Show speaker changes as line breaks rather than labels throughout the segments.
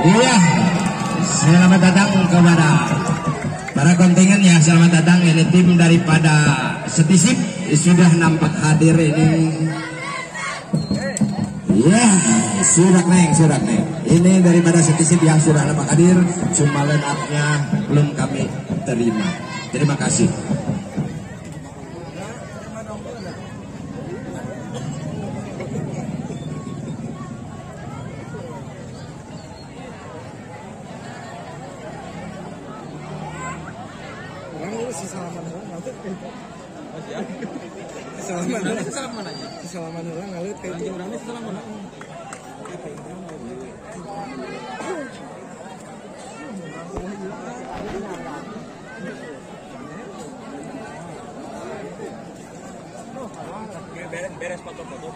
Iya, selamat datang kepada para kontingen ya. Selamat datang ini tim daripada Setisip sudah nampak hadir ini. Ya, sudah neng, sudah neng. Ini daripada Setisip yang sudah nampak hadir, cuma line up-nya belum kami terima. Terima kasih.
Sesalaman orang ngalut Sesalaman Sesalaman aja. Sesalaman orang ngalut kayak gitu. Orangnya sesalaman. beres foto-foto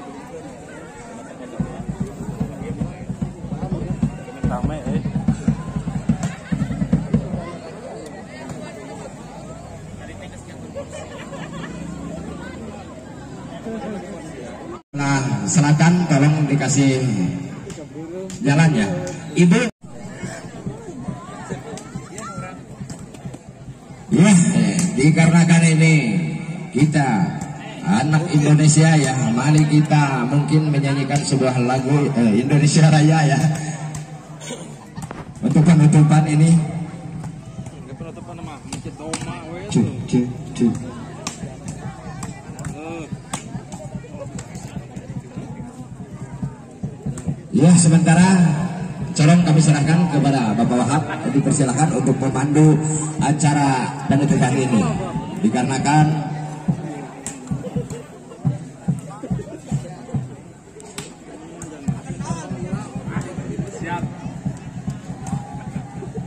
Selatan tolong dikasih jalan ya. Ibu. Ya, dikarenakan ini kita anak Indonesia ya, mari kita mungkin menyanyikan sebuah lagu eh, Indonesia Raya ya. Untuk penutupan ini.
Penutupan mah
Ya sementara Corong kami serahkan kepada Bapak Wahab dipersilakan untuk memandu acara penutupan ini dikarenakan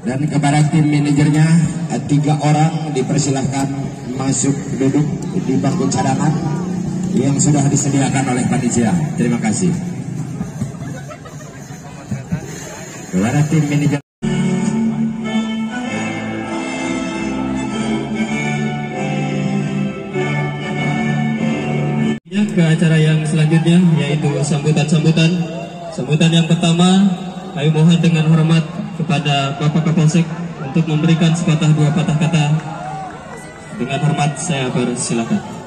dan kepada tim manajernya tiga orang dipersilahkan masuk duduk di bangku cadangan yang sudah disediakan oleh panitia. Terima kasih. Kepada tim manajer
Ya, ke acara yang selanjutnya yaitu sambutan-sambutan. Sambutan yang pertama, kami mohon dengan hormat kepada Bapak Kapolsek untuk memberikan sepatah dua patah kata. Dengan hormat saya persilakan.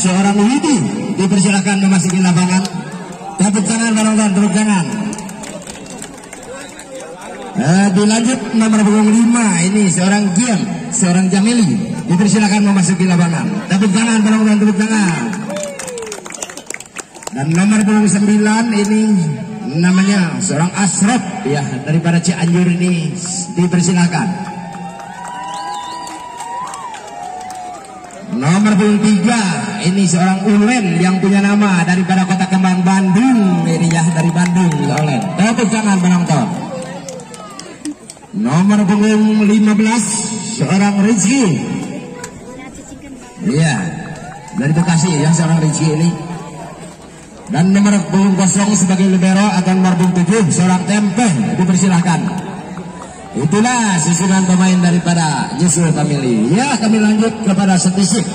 Seorang Widi dipersilakan memasuki lapangan. Tepuk tangan bareng-bareng tepuk tangan. Eh, dilanjut nomor punggung 5 ini seorang Giam, seorang Jamili dipersilakan memasuki lapangan. Tepuk tangan bareng-bareng tepuk tangan. Dan nomor punggung 9 ini namanya seorang Asraf ya daripada Cianjur ini dipersilakan. Nomor punggung tiga ini seorang Ulen yang punya nama daripada kota kembang Bandung ini ya dari Bandung Ulen. Tepuk tangan penonton. Nomor punggung 15 seorang Rizky. Iya dari Bekasi ya seorang Rizky ini. Dan nomor punggung kosong sebagai libero akan nomor punggung tujuh seorang Tempe dipersilahkan. Itulah susunan pemain daripada Nyusul Family. Ya, kami lanjut kepada statistik.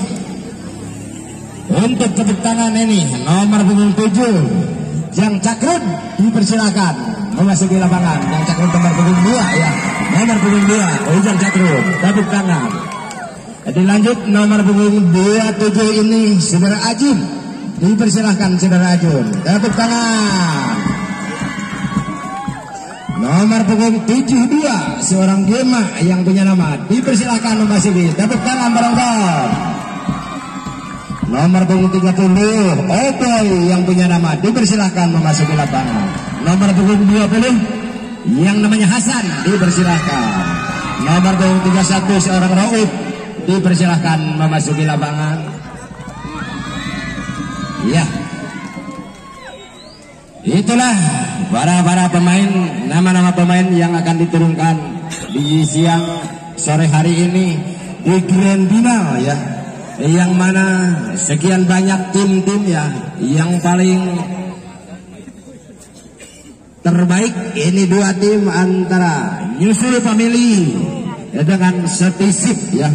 Untuk tepuk tangan ini nomor punggung 7 yang cakrut dipersilakan memasuki lapangan. Yang cakrut nomor punggung 2 ya. Nomor punggung 2 Ujang cakrut tepuk tangan. Dilanjut nomor punggung 27 ini Saudara Ajun dipersilahkan Saudara Ajun tepuk tangan. Nomor punggung 72 seorang Gema yang punya nama dipersilakan memasuki tepuk tangan bareng-bareng. Nomor punggung 30 Oboy yang punya nama dipersilakan memasuki lapangan. Nomor punggung 20 yang namanya Hasan dipersilakan. Nomor punggung 31 seorang Rauf dipersilakan memasuki lapangan. Ya. Itulah para para pemain nama-nama pemain yang akan diturunkan di siang sore hari ini di Grand Final ya. Yang mana sekian banyak tim-tim ya yang paling terbaik. Ini dua tim antara Nyusul Family dengan Setisip ya